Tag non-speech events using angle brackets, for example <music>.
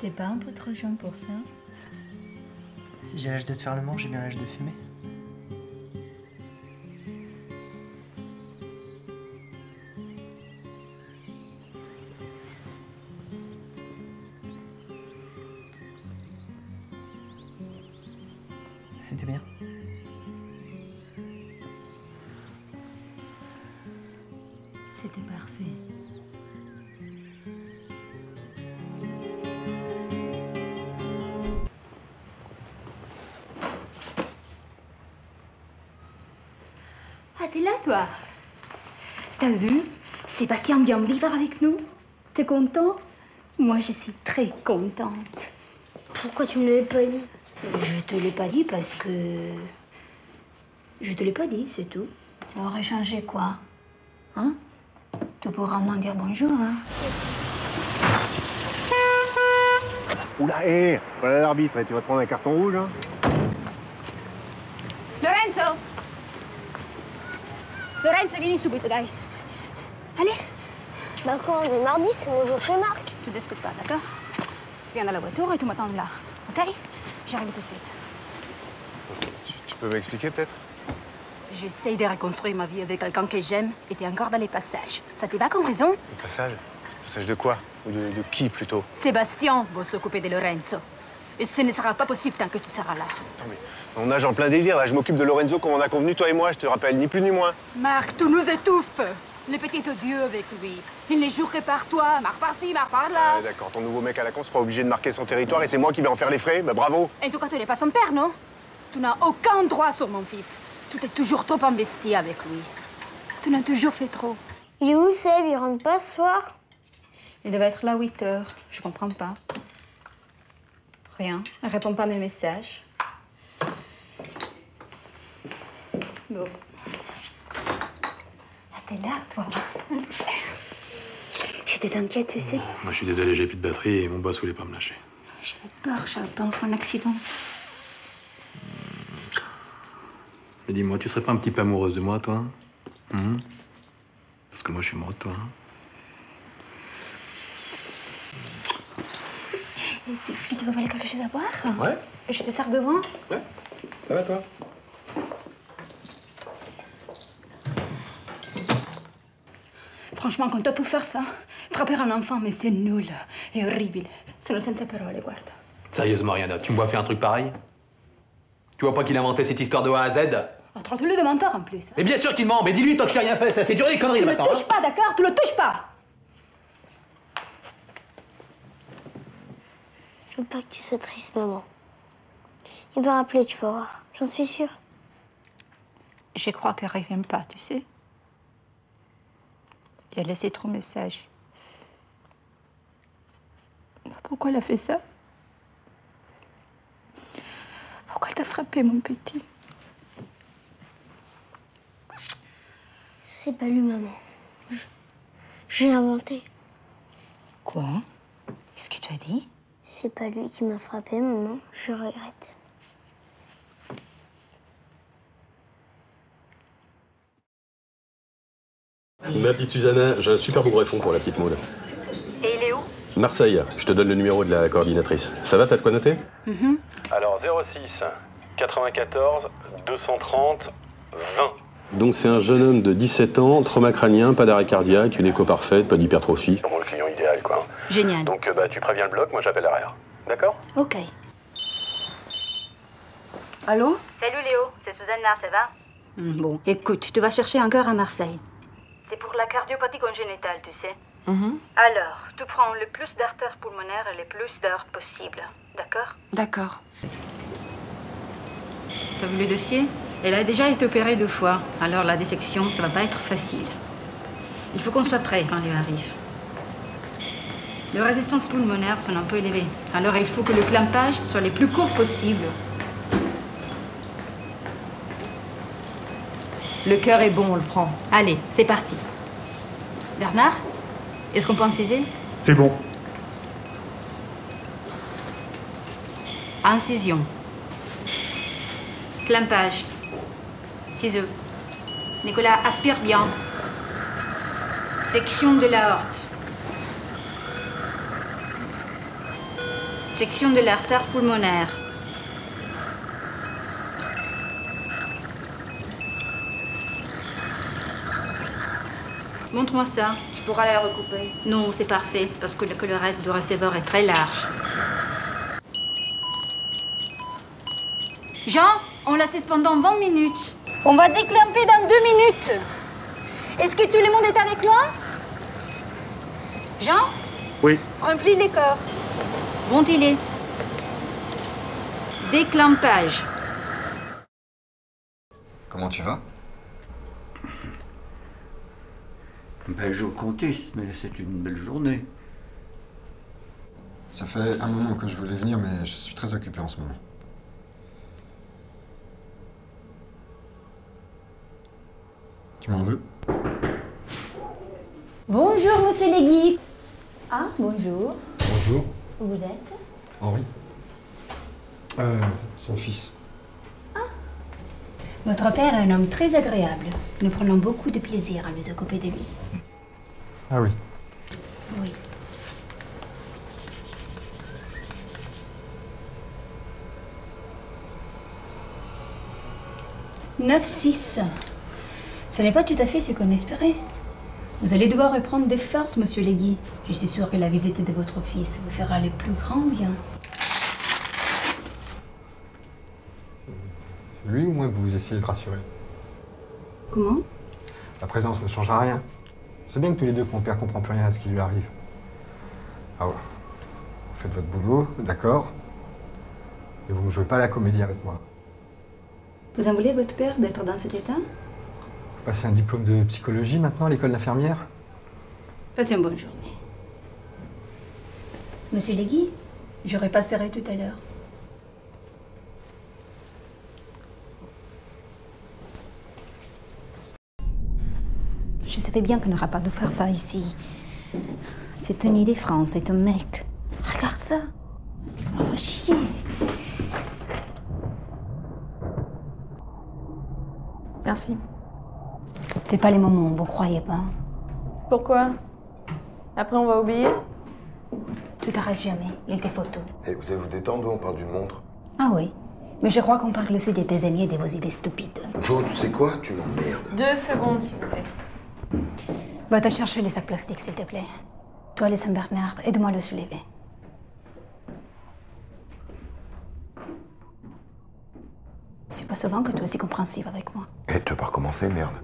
T'es pas un peu trop jeune pour ça Si j'ai l'âge de te faire le manche, j'ai bien l'âge de fumer. C'était bien. C'était parfait. T'es là, toi. T'as vu? Sébastien vient vivre avec nous. T'es content? Moi, je suis très contente. Pourquoi tu me l'avais pas dit? Je te l'ai pas dit parce que... Je te l'ai pas dit, c'est tout. Ça aurait changé quoi? Hein? Tu pourras moins dire bonjour, hein. Oula, hé Voilà l'arbitre, et tu vas te prendre un carton rouge, hein? Lorenzo Lorenzo, vieni subito, dai. Allez, Bah quoi, on est mardi, c'est mon jour chez Marc. tu discutes pas, d'accord? Tu viens dans la voiture et tu m'attends là, ok? J'arrive tout de suite. Tu, tu peux m'expliquer peut-être? J'essaye de reconstruire ma vie avec quelqu'un que j'aime et t'es encore dans les passages. Ça te va comme raison? Le passage Le passage de quoi? Ou de, de qui plutôt? Sébastien va s'occuper de Lorenzo. Et ce ne sera pas possible tant que tu seras là. Attends, mais on nage en plein délire, là. Je m'occupe de Lorenzo comme on a convenu, toi et moi, je te rappelle, ni plus ni moins. Marc, tout nous étouffe. Le petit odieux avec lui. Il ne joue que par toi. Marc par-ci, Marc par-là. Ouais, D'accord, ton nouveau mec à la con sera obligé de marquer son territoire et c'est moi qui vais en faire les frais Bah bravo En tout cas, tu n'es pas son père, non? Tu n'as aucun droit sur mon fils. Tu t'es toujours trop investi avec lui. Tu n'as toujours fait trop. Il est où, Seb? Il rentre pas ce soir? Il devait être là à 8 heures. Je comprends pas. Rien. Elle répond pas à mes messages. Bon. Ah, t'es là, toi. <laughs> J'étais inquiète, tu sais. Moi, je suis désolé, j'ai plus de batterie et mon boss voulait pas me lâcher. J'avais peur, j'avais pensé à un accident. Mais dis-moi, tu serais pas un petit peu amoureuse de moi, toi Hum Parce que moi, je suis amoureux de toi. hein. Est-ce que tu veux voler quelque chose à boire Ouais. Je te sers devant Ouais. Ça va, toi Franchement, quand t'as pu faire ça, frapper un enfant, mais c'est nul et horrible. Sono senza parole, guarda. Sérieusement, Rihanna, tu me vois faire un truc pareil? Tu vois pas qu'il a inventé cette histoire de A à Z? Oh, Traite-le de menteur en plus. Mais bien sûr qu'il ment, mais dis-lui tant que je t'ai rien fait, ça c'est dur les conneries Tu le maintenant. touches hein. pas, d'accord? Tu le touches pas Je veux pas que tu sois triste, maman. Il va rappeler, tu vas voir. J'en suis sûre. Je crois qu'elle revient pas, tu sais. Il a laissé trop de messages. Pourquoi elle a fait ça? Pourquoi elle t'a frappé, mon petit? C'est pas lui, maman. Je- J'ai inventé. Quoi? Qu'est-ce que tu as dit? C'est pas lui qui m'a frappé, maman. Je regrette. Ma petite Susanna, j'ai un super beau greffon pour la petite Maud. Et il est où? Marseille, je te donne le numéro de la coordinatrice. Ça va, t'as de quoi noter? Alors 06 94 230 20. Donc c'est un jeune homme de 17 ans, trauma crânien, pas d'arrêt cardiaque, une écho parfaite, pas d'hypertrophie. Bon, le client idéal, quoi. Génial. Donc, euh, bah, tu préviens le bloc, moi j'appelle l'arrière. D'accord? Ok. Allô? Salut Léo, c'est Susanna, ça va? Hmm, Bon, écoute, tu vas chercher encore à Marseille. C'est pour la cardiopathie congénitale, tu sais. Alors, tu prends le plus d'artères pulmonaires et le plus d'aortes possible, d'accord? D'accord. T'as vu le dossier? Elle a déjà été opérée deux fois, alors la dissection, ça va pas être facile. Il faut qu'on soit prêt quand il arrive. Les résistances pulmonaires sont un peu élevées, alors il faut que le clampage soit le plus court possible. Le cœur est bon, on le prend. Allez, c'est parti. Bernard Est-ce qu'on peut inciser? C'est bon. Incision. Clampage. Ciseaux. Nicolas, aspire bien. Section de l'aorte. Dissection de l'artère pulmonaire. Montre-moi ça. Tu pourras la recouper. Non, c'est parfait, parce que le colorette du receveur est très large. Jean, on l'assiste pendant 20 minutes. On va déclamper dans deux minutes. Est-ce que tout le monde est avec moi? Jean, Oui. Remplis les corps. Ventilez. Déclampage. Comment tu vas? Ben, je comptiste, mais c'est une belle journée. Ça fait un moment que je voulais venir, mais je suis très occupé en ce moment. Tu m'en veux? Bonjour, monsieur Legui. Ah, bonjour. Bonjour. Vous êtes? Henri. Euh, son fils. Votre père est un homme très agréable. Nous prenons beaucoup de plaisir à nous occuper de lui. Ah oui. Oui. Neuf, six. Ce n'est pas tout à fait ce qu'on espérait. Vous allez devoir reprendre des forces, monsieur Legui. Je suis sûre que la visite de votre fils vous fera le plus grand bien. C'est lui ou moi que vous essayez de rassurer Comment? La présence ne changera rien. C'est bien que tous les deux, que mon père comprend plus rien à ce qui lui arrive. Ah ouais. Vous faites votre boulot, d'accord. Et vous ne jouez pas la comédie avec moi. Vous en voulez à votre père d'être dans cet état? Vous passez un diplôme de psychologie maintenant à l'école d'infirmière? Passez une bonne journée. Monsieur Legui, je repasserai tout à l'heure. Je savais bien qu'on n'aura pas de faire ça ici. C'est une idée France, c'est un mec. Regarde ça. Ça m'a fait chier. Merci. C'est pas les moments, vous croyez pas Pourquoi? Après, on va oublier? Tout arrête jamais. Il te photos. Et vous allez vous détendre, on parle d'une montre? Ah oui. Mais je crois qu'on parle aussi de tes amis et de vos idées stupides. Joe, tu sais quoi? Tu m'emmerdes. Deux secondes, s'il vous plaît. Va te chercher les sacs plastiques, s'il te plaît. Toi, les Saint-Bernard, aide-moi à le soulever. C'est pas souvent que tu es aussi compréhensive avec moi. Eh, tu veux pas recommencer, merde.